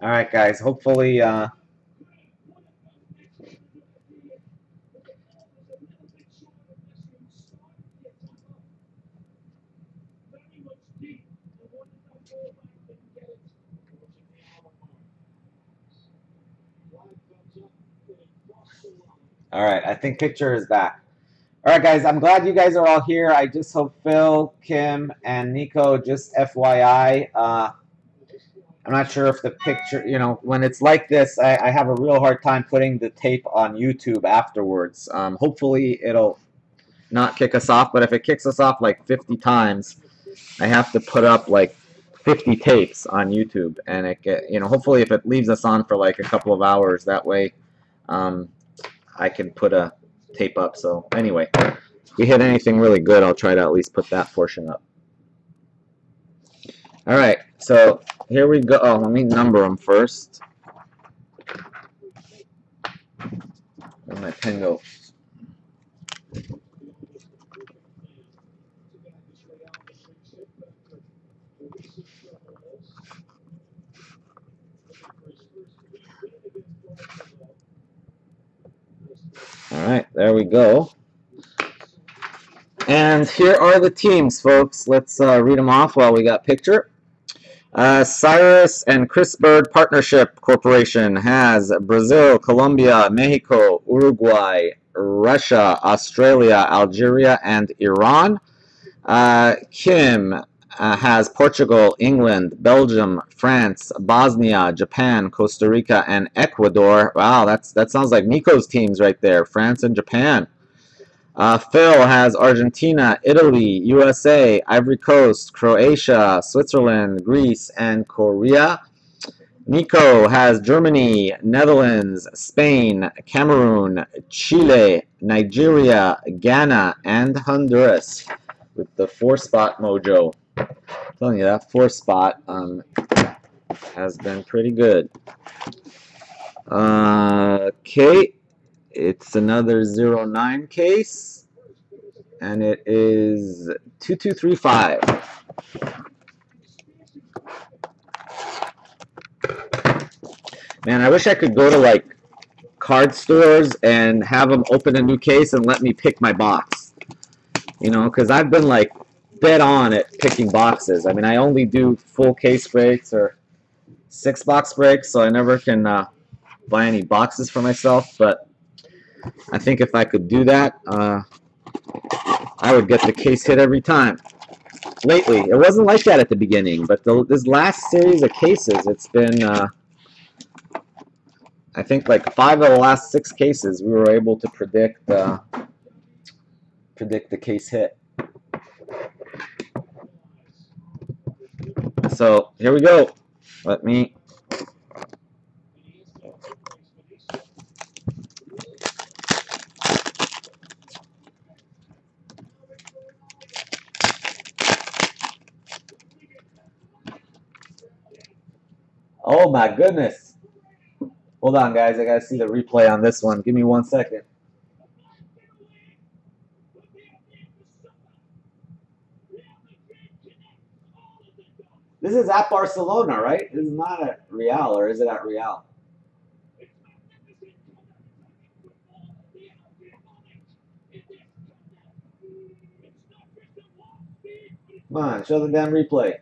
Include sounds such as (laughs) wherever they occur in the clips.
All right, guys. Hopefully, uh, All right, I think picture is back. All right, guys, I'm glad you guys are all here. I just hope Phil, Kim, and Nico, just FYI, uh, I'm not sure if the picture, you know, when it's like this, I, I have a real hard time putting the tape on YouTube afterwards. Um, hopefully, it'll not kick us off, but if it kicks us off like 50 times, I have to put up like 50 tapes on YouTube, and it, get, you know, hopefully, if it leaves us on for like a couple of hours, that way, um, I can put a tape up. So anyway, if we hit anything really good, I'll try to at least put that portion up. All right, so here we go. Oh, let me number them first. Where'd my pen go? All right, there we go. And here are the teams, folks. Let's uh, read them off while we got picture. Uh, Cyrus and Chris Bird Partnership Corporation has Brazil, Colombia, Mexico, Uruguay, Russia, Australia, Algeria, and Iran. Uh, Kim uh, has Portugal, England, Belgium, France, Bosnia, Japan, Costa Rica, and Ecuador. Wow, that's that sounds like Nico's teams right there, France and Japan. Uh, Phil has Argentina, Italy, USA, Ivory Coast, Croatia, Switzerland, Greece, and Korea. Nico has Germany, Netherlands, Spain, Cameroon, Chile, Nigeria, Ghana, and Honduras with the four spot mojo. I'm telling you, that four spot um, has been pretty good. Uh, okay, it's another 09 case, and it is 2235. Man, I wish I could go to like card stores and have them open a new case and let me pick my box. You know, because I've been like dead on at picking boxes. I mean, I only do full case breaks or six box breaks, so I never can uh, buy any boxes for myself. But I think if I could do that, uh, I would get the case hit every time. Lately, it wasn't like that at the beginning, but the, this last series of cases, it's been, uh, I think, like five of the last six cases, we were able to predict uh, predict the case hit. So here we go. Let me Oh my goodness. Hold on, guys. I got to see the replay on this one. Give me one second. This is at Barcelona, right? This is not at Real, or is it at Real? Come on, show the damn replay.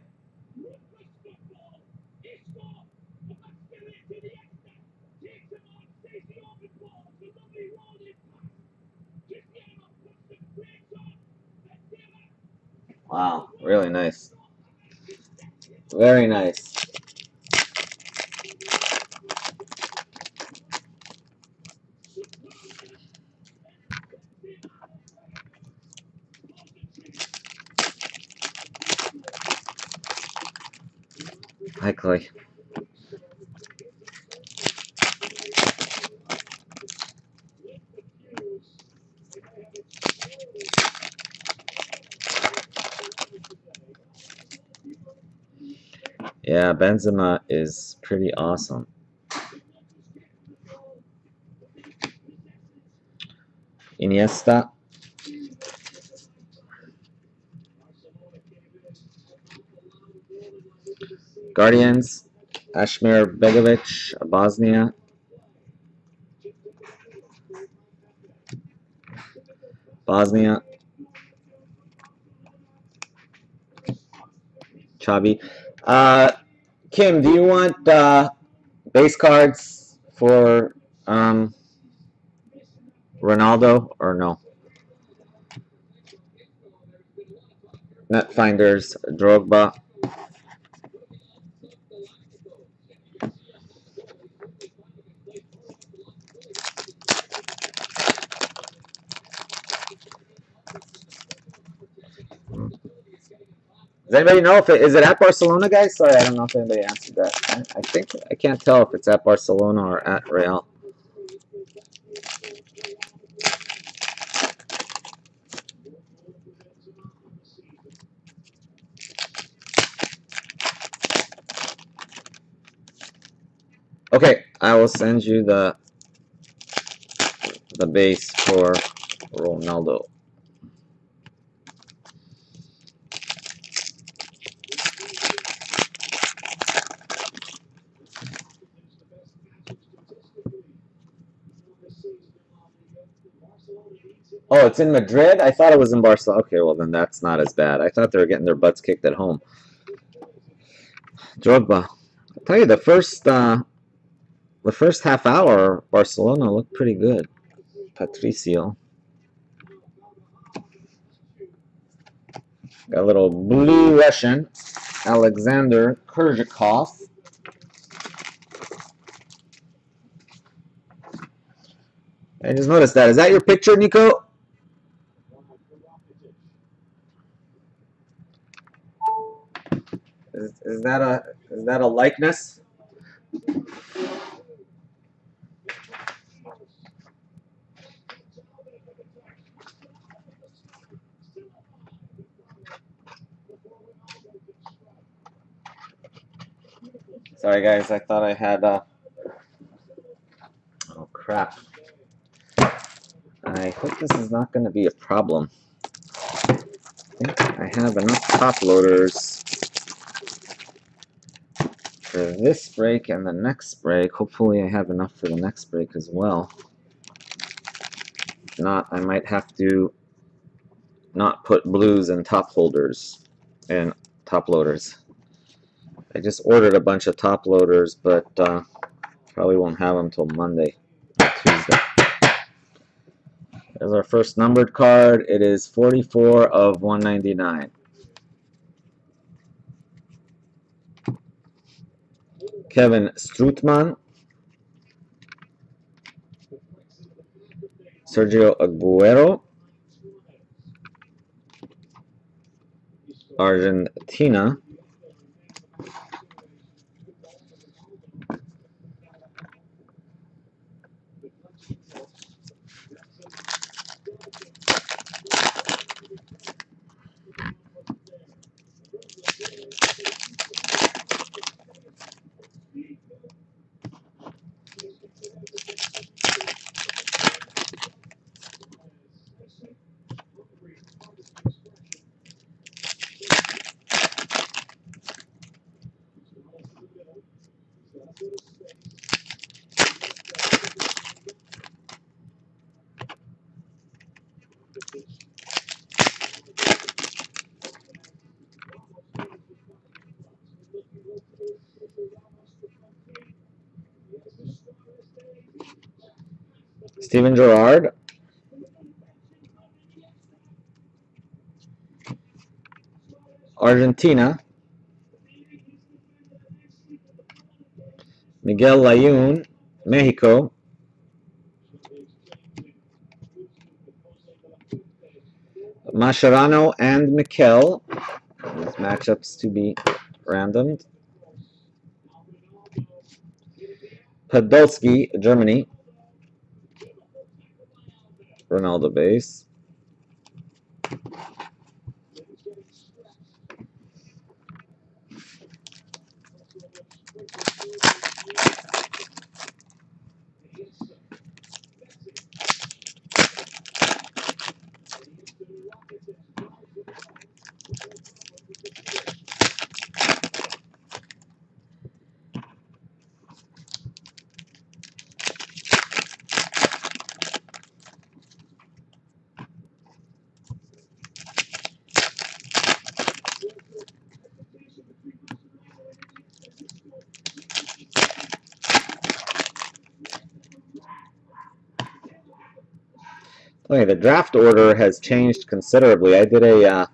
Wow, really nice. Very nice. Hi, Chloe. Yeah, Benzema is pretty awesome. Iniesta. Guardians. Asmir Begovic, Bosnia. Bosnia. Xavi. Uh, Kim, do you want uh, base cards for um, Ronaldo or no? Net finders, Drogba. Does anybody know if it is it at Barcelona, guys? Sorry, I don't know if anybody answered that. I, I think I can't tell if it's at Barcelona or at Real. Okay, I will send you the the base for Ronaldo. Oh, it's in Madrid? I thought it was in Barcelona. Okay, well then that's not as bad. I thought they were getting their butts kicked at home. Drogba. I'll tell you, the first uh, the first half hour, Barcelona looked pretty good. Patricio. Got a little blue Russian, Alexander Kerzhakov. I just noticed that. Is that your picture, Nico? Is, that a is that a likeness? Sorry guys, I thought I had uh Oh crap. I hope this is not going to be a problem. I think I have enough top loaders for this break and the next break. Hopefully I have enough for the next break as well. If not, I might have to not put blues in top holders and top loaders. I just ordered a bunch of top loaders, but uh, probably won't have them until Monday, Tuesday. There's our first numbered card. It is 44 of 199. Kevin Strootman. Sergio Aguero. Argentina. Steven Gerrard. Argentina. Miguel Layun, Mexico. Mascherano and Mikel. These matchups to be randomed. Podolski, Germany. Ronaldo base. Okay, the draft order has changed considerably. I did a uh,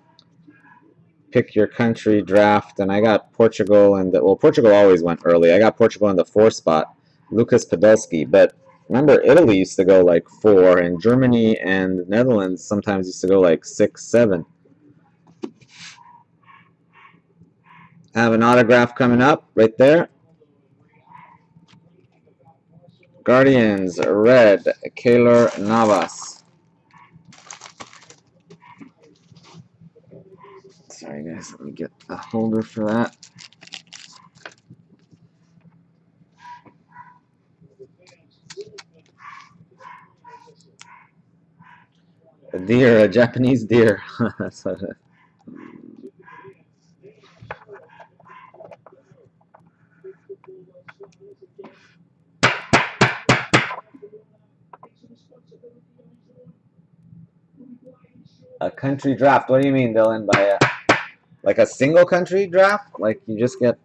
pick your country draft, and I got Portugal, and well, Portugal always went early. I got Portugal in the four spot, Lukas Podolski. But remember, Italy used to go like four, and Germany and Netherlands sometimes used to go like six, seven. I have an autograph coming up right there. Guardians, red, Keylor Navas. Sorry guys, let me get a holder for that. A deer, a Japanese deer. That's what it A country draft. What do you mean, Dylan? By a like a single country draft? Like you just get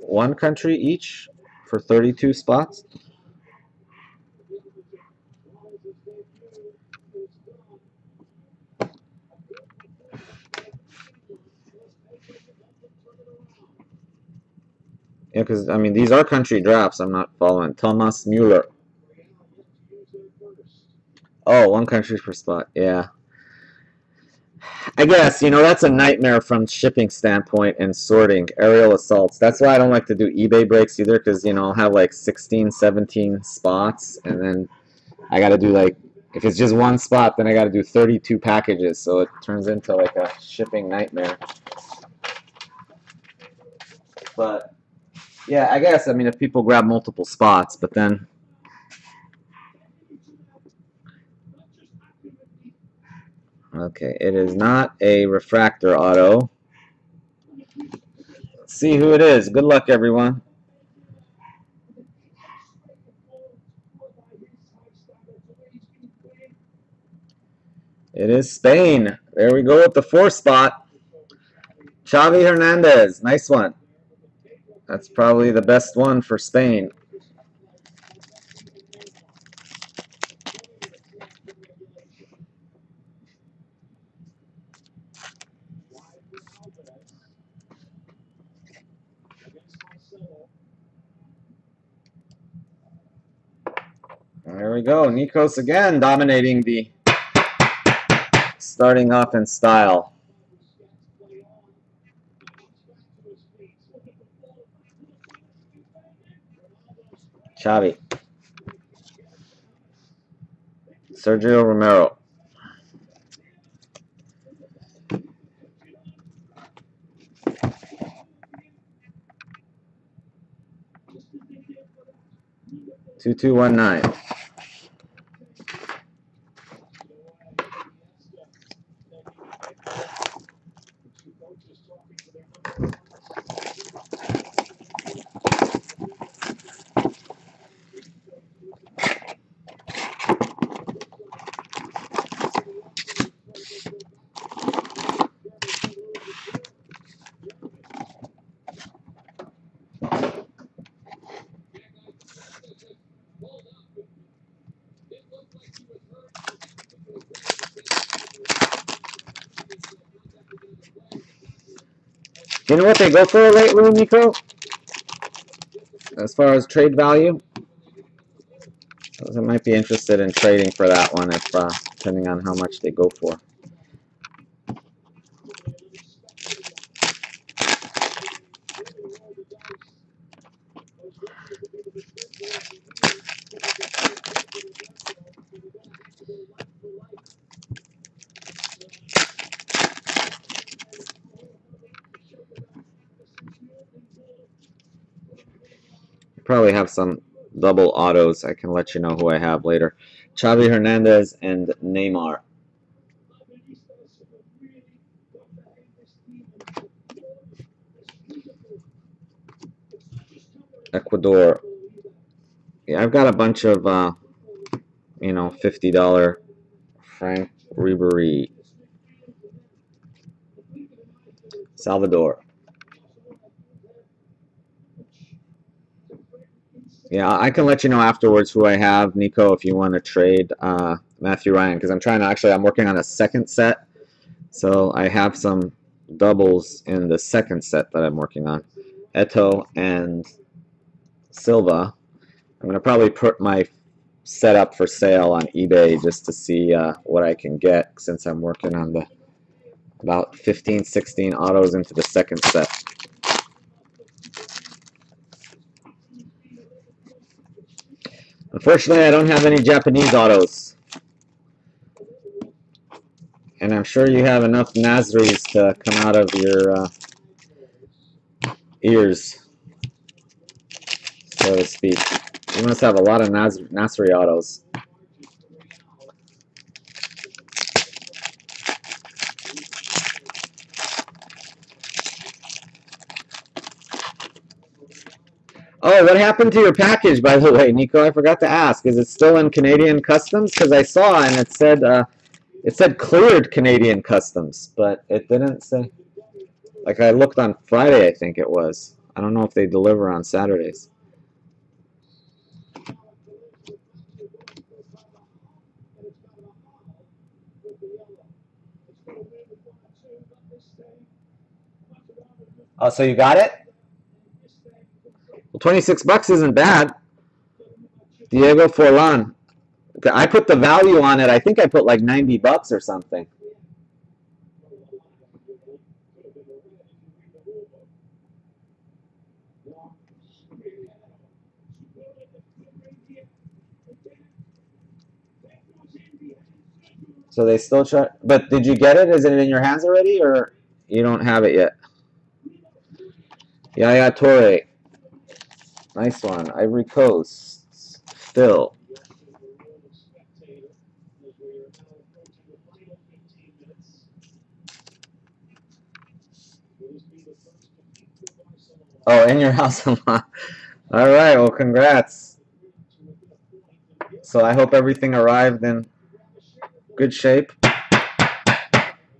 one country each for 32 spots? Yeah, because I mean these are country drafts. I'm not following. Thomas Mueller. Oh, one country per spot. Yeah. I guess, you know, that's a nightmare from shipping standpoint and sorting, aerial assaults. That's why I don't like to do eBay breaks either, because, you know, I'll have like 16, 17 spots, and then I got to do like, if it's just one spot, then I got to do 32 packages, so it turns into like a shipping nightmare. But, yeah, I guess, I mean, if people grab multiple spots, but then Okay, it is not a refractor auto. Let's see who it is. Good luck, everyone. It is Spain. There we go with the four spot. Xavi Hernandez. Nice one. That's probably the best one for Spain. There we go. Nico's again dominating the starting off in style. Xavi. Sergio Romero. Two two one nine. You know what they go for lately, Nico? As far as trade value? I might be interested in trading for that one if, uh, depending on how much they go for. Probably have some double autos. I can let you know who I have later. Xavi Hernandez and Neymar. Ecuador. Yeah, I've got a bunch of, uh, you know, $50 Franck Ribery. Salvador. Yeah, I can let you know afterwards who I have, Nico, if you want to trade. Uh, Matthew Ryan because I'm trying to actually I'm working on a second set, so I have some doubles in the second set that I'm working on. Eto'o and Silva. I'm gonna probably put my set up for sale on eBay just to see uh, what I can get since I'm working on the about 15, 16 autos into the second set. Unfortunately, I don't have any Japanese autos. And I'm sure you have enough Nasris to come out of your uh, ears, so to speak. You must have a lot of Nas autos. Oh, what happened to your package, by the (laughs) way, Nico? I forgot to ask. Is it still in Canadian Customs? Because I saw and it said uh, it said cleared Canadian Customs, but it didn't say. Like I looked on Friday, I think it was. I don't know if they deliver on Saturdays. Oh, so you got it? Well, 26 bucks isn't bad. Diego Forlan. I put the value on it. I think I put like 90 bucks or something. So they still try. But did you get it? Is it in your hands already, or you don't have it yet? Yaya Toure. Nice one. Ivory Coast. Phil. Oh, in your (laughs) house a lot. All right. Well, congrats. So I hope everything arrived in good shape.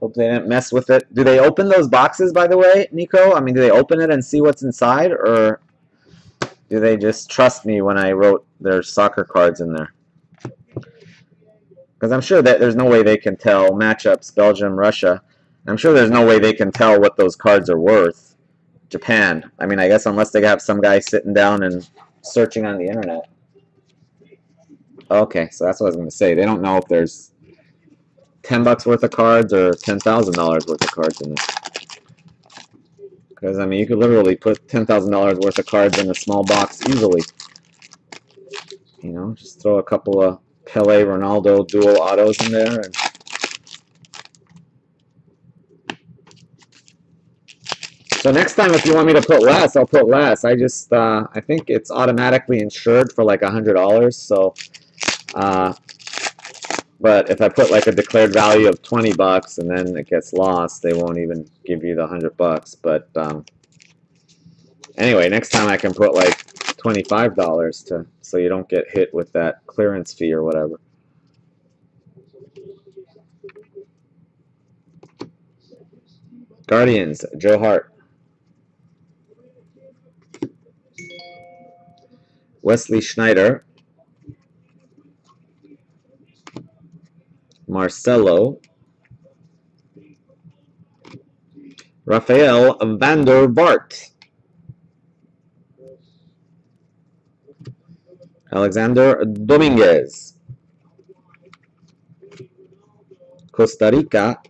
Hope they didn't mess with it. Do they open those boxes, by the way, Nico? I mean, do they open it and see what's inside, or do they just trust me when I wrote their soccer cards in there? Because I'm sure that there's no way they can tell matchups, Belgium, Russia. I'm sure there's no way they can tell what those cards are worth. Japan. I mean, I guess unless they have some guy sitting down and searching on the internet. Okay, so that's what I was going to say. They don't know if there's 10 bucks worth of cards or $10,000 worth of cards in there. Because, I mean, you could literally put $10,000 worth of cards in a small box easily. You know, just throw a couple of Pele, Ronaldo dual autos in there. And so next time, if you want me to put less, I'll put less. I just, uh, I think it's automatically insured for like $100. So, uh, but if I put like a declared value of 20 bucks and then it gets lost, they won't even give you the 100 bucks. But um, anyway, next time I can put like $25 to so you don't get hit with that clearance fee or whatever. Guardians, Joe Hart. Wesley Sneijder, Marcelo, Rafael van der Alexander Dominguez, Costa Rica,